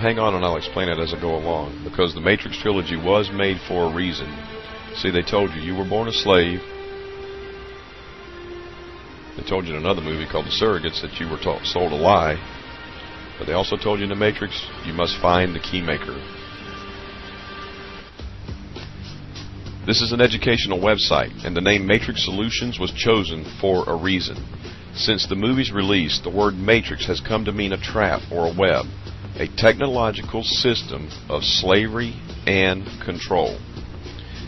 Hang on and I'll explain it as I go along, because the Matrix trilogy was made for a reason. See, they told you you were born a slave. They told you in another movie called The Surrogates that you were sold a lie. But they also told you in The Matrix you must find the keymaker. This is an educational website, and the name Matrix Solutions was chosen for a reason. Since the movie's release, the word matrix has come to mean a trap or a web, a technological system of slavery and control.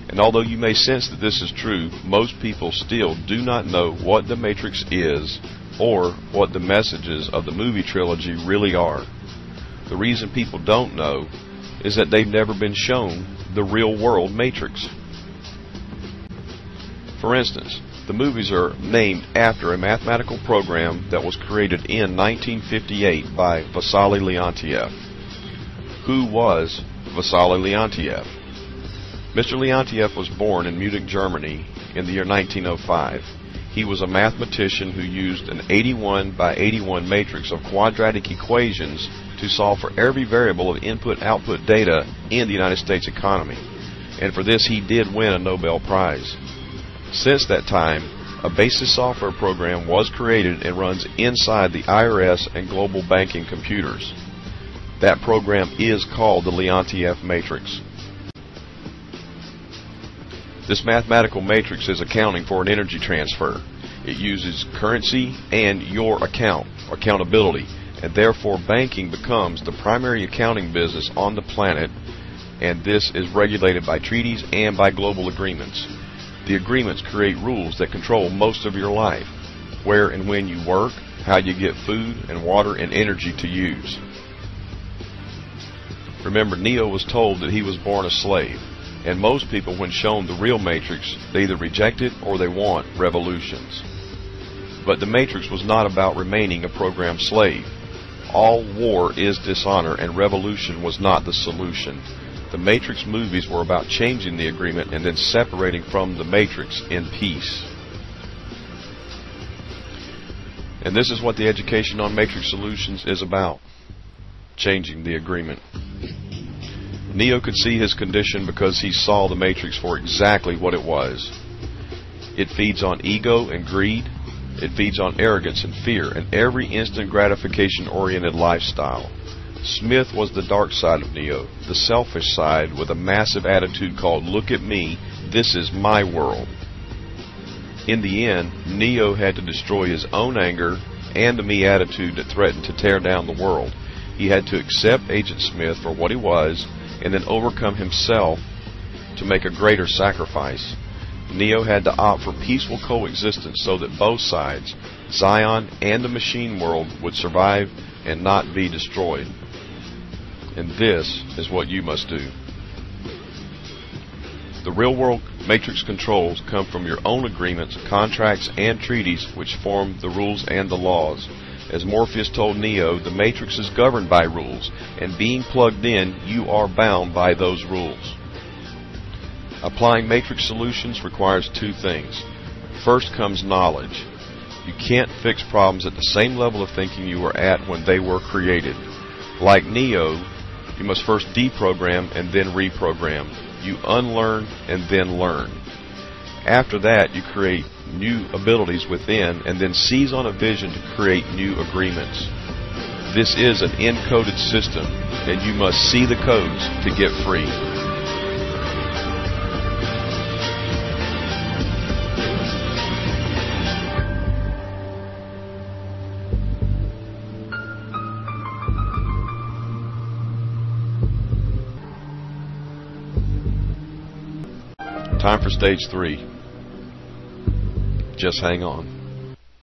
And although you may sense that this is true, most people still do not know what the Matrix is or what the messages of the movie trilogy really are. The reason people don't know is that they've never been shown the real world Matrix. For instance, the movies are named after a mathematical program that was created in 1958 by Wassily Leontief. Who was Wassily Leontief? Mr. Leontief was born in Munich, Germany in the year 1905. He was a mathematician who used an 81 by 81 matrix of quadratic equations to solve for every variable of input-output data in the United States economy. And for this he did win a Nobel Prize. Since that time, a basis software program was created and runs inside the IRS and global banking computers. That program is called the Leontief matrix. This mathematical matrix is accounting for an energy transfer. It uses currency and your account, accountability, and therefore banking becomes the primary accounting business on the planet, and this is regulated by treaties and by global agreements. The agreements create rules that control most of your life where and when you work, how you get food and water and energy to use. Remember, Neo was told that he was born a slave, and most people, when shown the real Matrix, they either reject it or they want revolutions. But the Matrix was not about remaining a programmed slave. All war is dishonor, and revolution was not the solution. The Matrix movies were about changing the agreement and then separating from the Matrix in peace. And this is what the education on Matrix Solutions is about changing the agreement. Neo could see his condition because he saw the Matrix for exactly what it was. It feeds on ego and greed. It feeds on arrogance and fear and every instant gratification oriented lifestyle. Smith was the dark side of Neo, the selfish side with a massive attitude called Look at me, this is my world. In the end, Neo had to destroy his own anger and the me attitude that threatened to tear down the world. He had to accept Agent Smith for what he was and then overcome himself to make a greater sacrifice. Neo had to opt for peaceful coexistence so that both sides, Zion and the machine world, would survive and not be destroyed. And this is what you must do. The real world matrix controls come from your own agreements, contracts, and treaties which form the rules and the laws. As Morpheus told Neo, the matrix is governed by rules, and being plugged in, you are bound by those rules. Applying matrix solutions requires two things. First comes knowledge. You can't fix problems at the same level of thinking you were at when they were created. Like Neo, you must first deprogram and then reprogram. You unlearn and then learn. After that, you create new abilities within and then seize on a vision to create new agreements. This is an encoded system, and you must see the codes to get free. Time for stage three. Just hang on.